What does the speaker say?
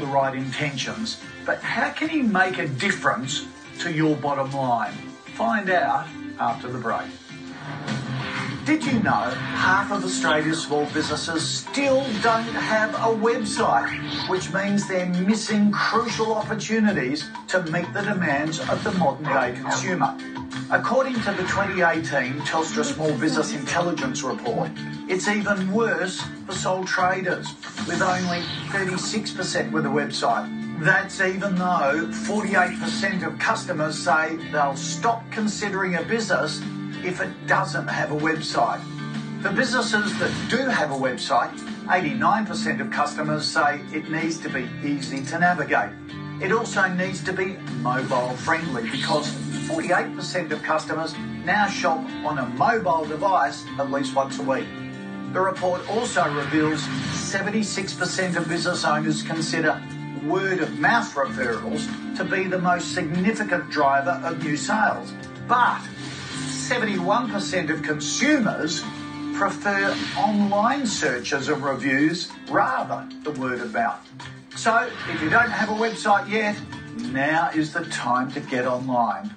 the right intentions, but how can he make a difference to your bottom line? Find out after the break. Did you know half of Australia's small businesses still don't have a website, which means they're missing crucial opportunities to meet the demands of the modern day consumer? According to the 2018 Telstra Small Business Intelligence Report, it's even worse for sole traders, with only 36% with a website. That's even though 48% of customers say they'll stop considering a business if it doesn't have a website. For businesses that do have a website, 89% of customers say it needs to be easy to navigate. It also needs to be mobile friendly because 48% of customers now shop on a mobile device at least once a week. The report also reveals 76% of business owners consider word of mouth referrals to be the most significant driver of new sales. But 71% of consumers prefer online searches of reviews rather than word of mouth. So if you don't have a website yet, now is the time to get online.